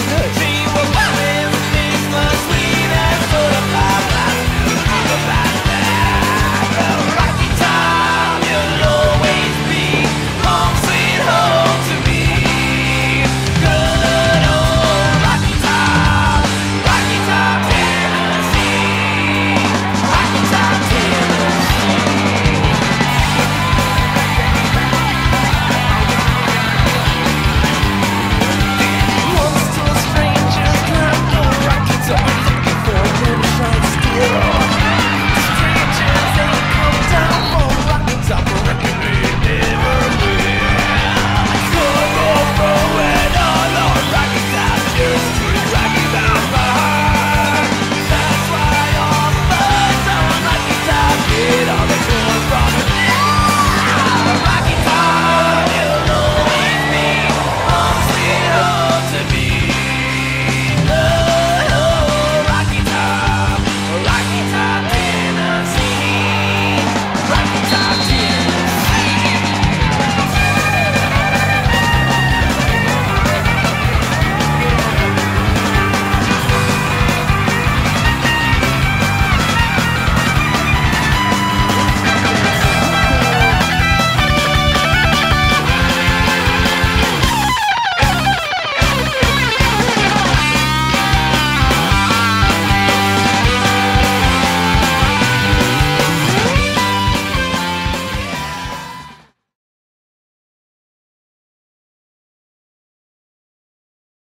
feels good.